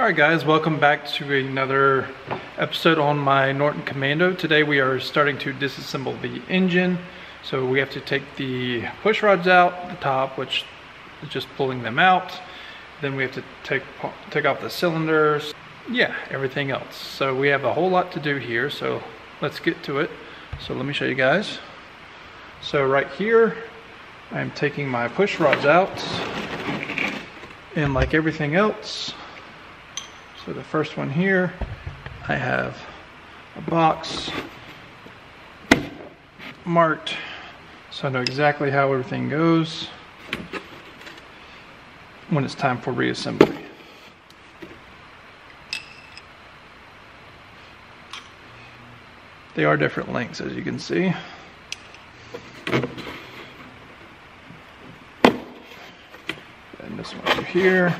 Alright guys, welcome back to another episode on my Norton Commando. Today we are starting to disassemble the engine. So we have to take the push rods out, the top, which is just pulling them out. Then we have to take, take off the cylinders. Yeah, everything else. So we have a whole lot to do here, so let's get to it. So let me show you guys. So right here, I'm taking my push rods out. And like everything else, so the first one here, I have a box marked so I know exactly how everything goes when it's time for reassembly. They are different lengths as you can see. And this one here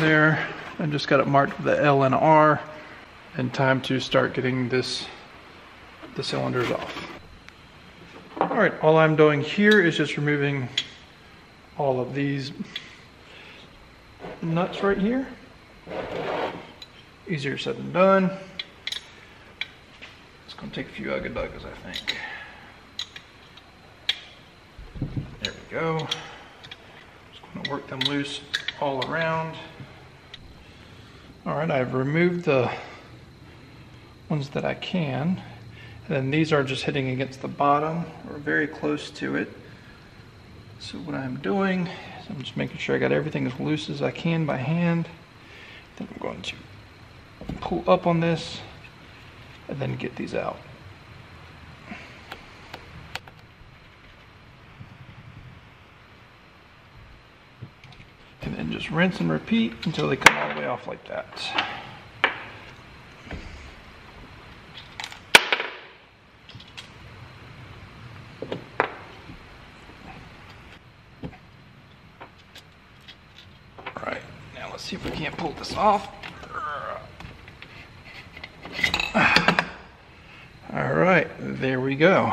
there. I just got it marked with the L and R and time to start getting this the cylinders off. All right, all I'm doing here is just removing all of these nuts right here. Easier said than done. It's gonna take a few ugga I think. There we go. Just gonna work them loose all around. All right, I've removed the ones that I can. And then these are just hitting against the bottom or very close to it. So what I'm doing is I'm just making sure I got everything as loose as I can by hand. Then I'm going to pull up on this and then get these out. And then just rinse and repeat until they come way off like that. All right, now let's see if we can't pull this off. All right, there we go.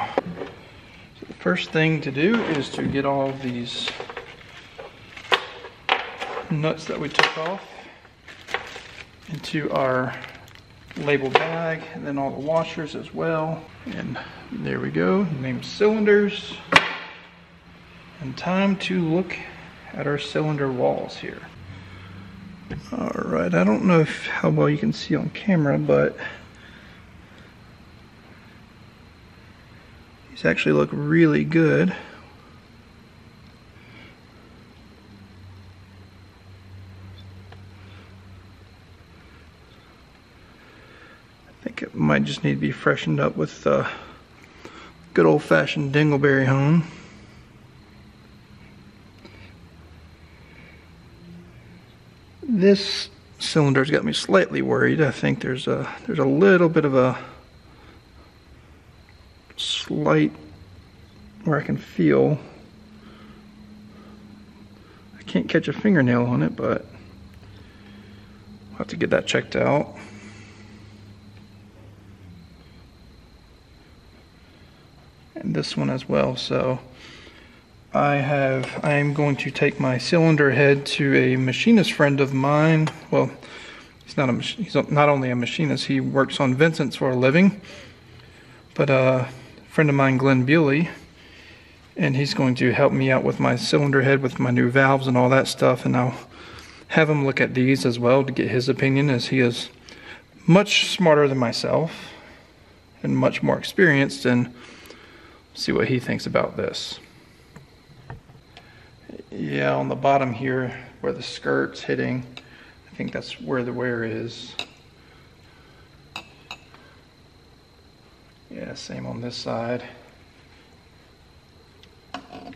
So the first thing to do is to get all these nuts that we took off into our label bag and then all the washers as well. And there we go name cylinders. And time to look at our cylinder walls here. All right I don't know if how well you can see on camera but these actually look really good think it might just need to be freshened up with uh, good old-fashioned dingleberry hone. This cylinder's got me slightly worried. I think there's a there's a little bit of a slight where I can feel I can't catch a fingernail on it, but I'll have to get that checked out. This one as well. So I have, I am going to take my cylinder head to a machinist friend of mine. Well, he's not a, he's not only a machinist, he works on Vincent's for a living, but a friend of mine, Glenn Bewley, and he's going to help me out with my cylinder head with my new valves and all that stuff. And I'll have him look at these as well to get his opinion as he is much smarter than myself and much more experienced and see what he thinks about this. Yeah, on the bottom here where the skirt's hitting, I think that's where the wear is. Yeah, same on this side. Yeah,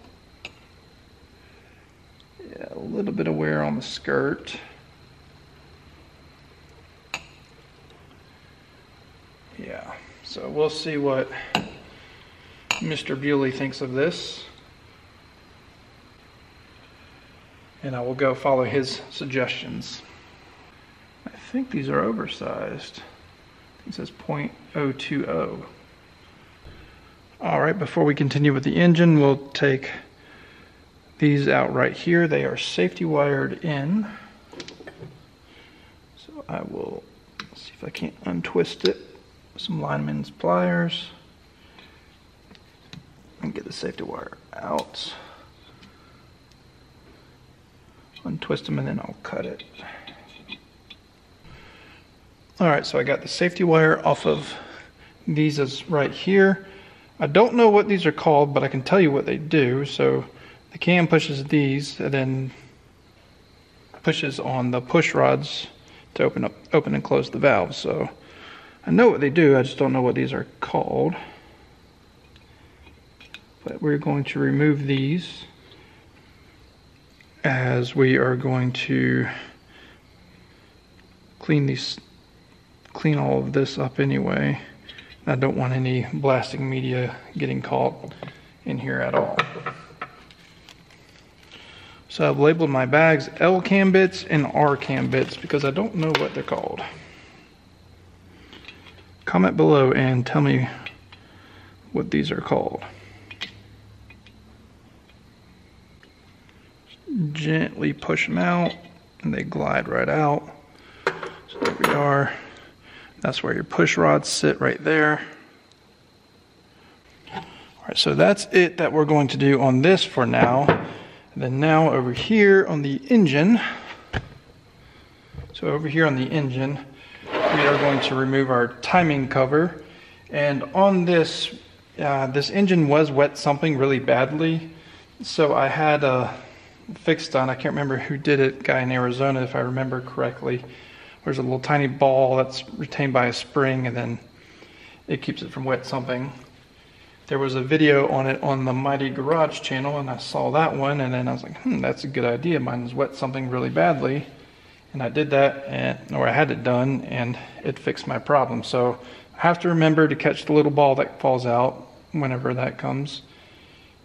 a little bit of wear on the skirt. Yeah, so we'll see what Mr. Bewley thinks of this. And I will go follow his suggestions. I think these are oversized. It says 0.020. All right, before we continue with the engine, we'll take these out right here. They are safety wired in. So I will see if I can't untwist it. Some lineman's pliers. The safety wire out. Untwist them and then I'll cut it. All right, so I got the safety wire off of these is right here. I don't know what these are called, but I can tell you what they do. So the cam pushes these and then pushes on the push rods to open up, open and close the valves. So I know what they do, I just don't know what these are called. But we're going to remove these as we are going to clean these clean all of this up anyway. I don't want any blasting media getting caught in here at all. So I've labeled my bags L cam bits and R cam bits because I don't know what they're called. Comment below and tell me what these are called. Gently push them out and they glide right out. So there we are. That's where your push rods sit right there. All right, so that's it that we're going to do on this for now. And then now over here on the engine, so over here on the engine, we are going to remove our timing cover. And on this, uh, this engine was wet sumping really badly. So I had a fixed on, I can't remember who did it, guy in Arizona if I remember correctly there's a little tiny ball that's retained by a spring and then it keeps it from wet sumping. There was a video on it on the Mighty Garage channel and I saw that one and then I was like, hmm, that's a good idea. Mine's wet sumping really badly. And I did that, and, or I had it done, and it fixed my problem. So I have to remember to catch the little ball that falls out whenever that comes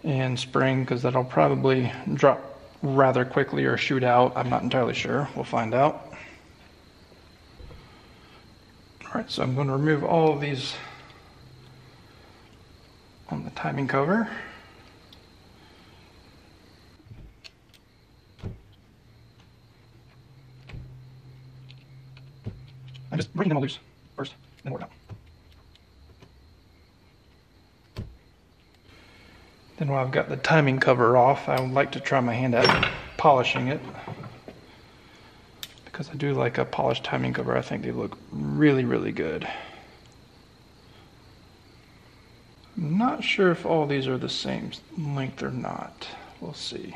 and spring because that'll probably drop rather quickly or shoot out. I'm not entirely sure. We'll find out. All right, so I'm going to remove all of these on the timing cover. I'm just breaking them all loose first, then work out. Then while I've got the timing cover off, I would like to try my hand at polishing it because I do like a polished timing cover. I think they look really, really good. I'm not sure if all these are the same length or not. We'll see.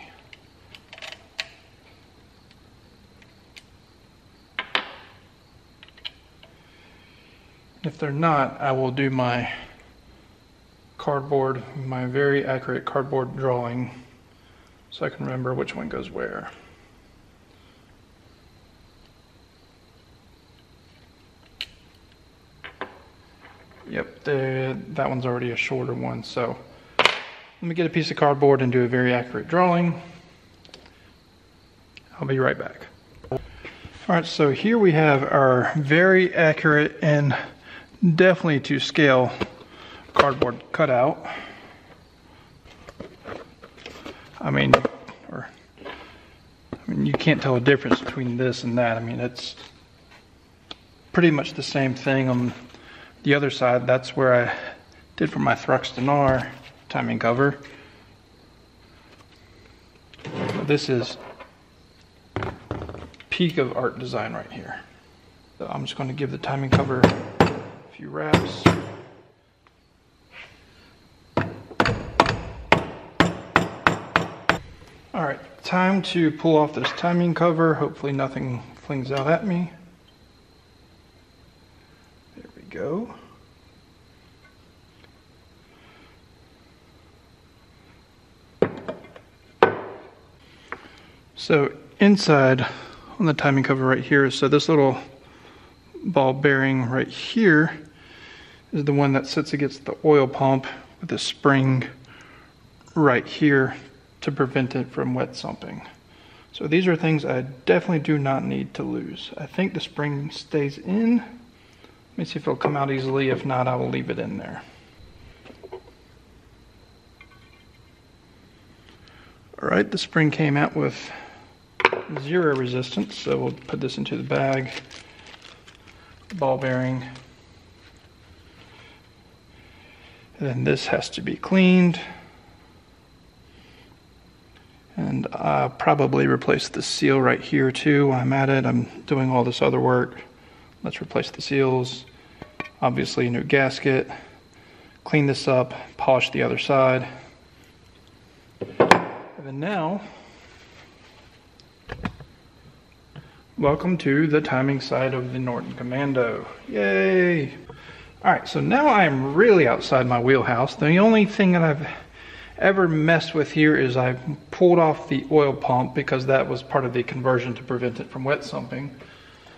If they're not, I will do my cardboard, my very accurate cardboard drawing so I can remember which one goes where. Yep, the, that one's already a shorter one. So let me get a piece of cardboard and do a very accurate drawing. I'll be right back. All right, so here we have our very accurate and definitely to scale cardboard cutout. I mean, or I mean, you can't tell a difference between this and that. I mean, it's pretty much the same thing on the other side, that's where I did for my Thruxton R timing cover. So this is peak of art design right here. So I'm just going to give the timing cover a few raps. All right, time to pull off this timing cover. Hopefully nothing flings out at me. There we go. So inside on the timing cover right here, so this little ball bearing right here is the one that sits against the oil pump with a spring right here to prevent it from wet sumping. So these are things I definitely do not need to lose. I think the spring stays in Let me see if it'll come out easily. If not, I will leave it in there. All right, the spring came out with zero resistance, so we'll put this into the bag. ball bearing. And then this has to be cleaned. And I'll probably replace the seal right here too while I'm at it. I'm doing all this other work. Let's replace the seals. Obviously a new gasket. Clean this up, polish the other side. And then now, welcome to the timing side of the Norton Commando. Yay! All right, so now I'm really outside my wheelhouse. The only thing that I've ever messed with here is I pulled off the oil pump because that was part of the conversion to prevent it from wet sumping.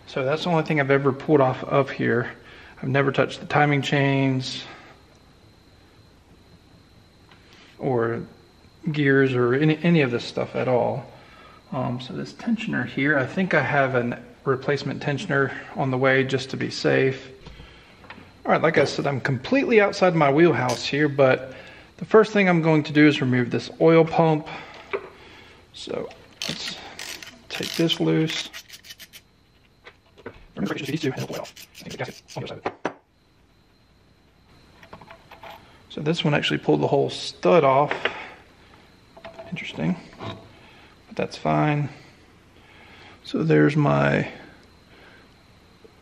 So that's the only thing I've ever pulled off of here. I've never touched the timing chains or gears or any, any of this stuff at all. Um, so this tensioner here, I think I have a replacement tensioner on the way just to be safe. All right, like I said, I'm completely outside my wheelhouse here, but the first thing I'm going to do is remove this oil pump. So let's take this loose. So this one actually pulled the whole stud off. Interesting, but that's fine. So there's my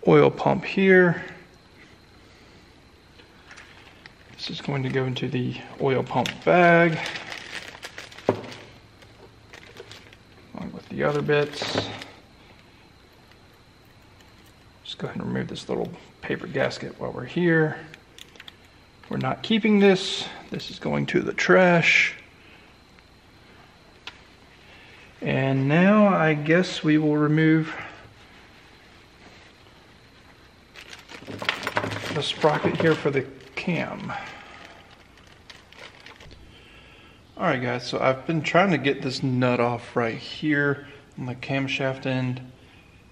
oil pump here. This is going to go into the oil pump bag. Along with the other bits. Just go ahead and remove this little paper gasket while we're here. We're not keeping this. This is going to the trash. And now I guess we will remove the sprocket here for the cam. Alright guys, so I've been trying to get this nut off right here on the camshaft end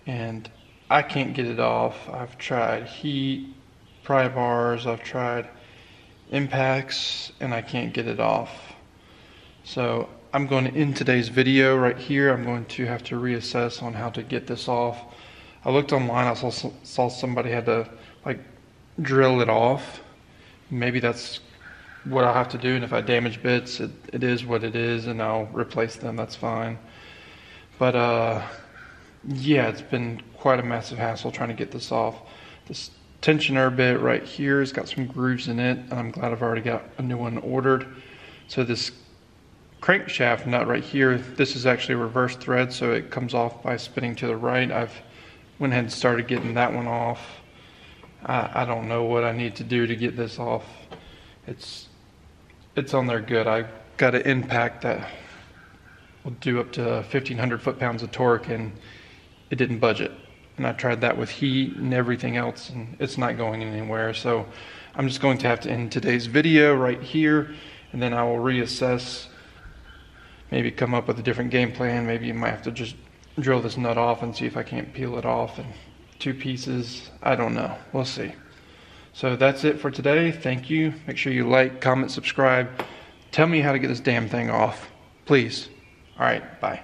and I can't get it off. I've tried heat, pry bars, I've tried impacts and I can't get it off. So I'm going to end today's video right here. I'm going to have to reassess on how to get this off. I looked online, I saw, saw somebody had to like drill it off maybe that's what I have to do. And if I damage bits, it, it is what it is, and I'll replace them. That's fine. But uh, yeah, it's been quite a massive hassle trying to get this off. This tensioner bit right here has got some grooves in it, and I'm glad I've already got a new one ordered. So this crankshaft nut right here, this is actually a reverse thread, so it comes off by spinning to the right. I've went ahead and started getting that one off. I, I don't know what I need to do to get this off. It's it's on there good. I got an impact that will do up to 1500 foot-pounds of torque and it didn't budget. And I tried that with heat and everything else and it's not going anywhere. So I'm just going to have to end today's video right here and then I will reassess, maybe come up with a different game plan. Maybe you might have to just drill this nut off and see if I can't peel it off and two pieces. I don't know. We'll see. So that's it for today. Thank you. Make sure you like, comment, subscribe. Tell me how to get this damn thing off. Please. All right. Bye.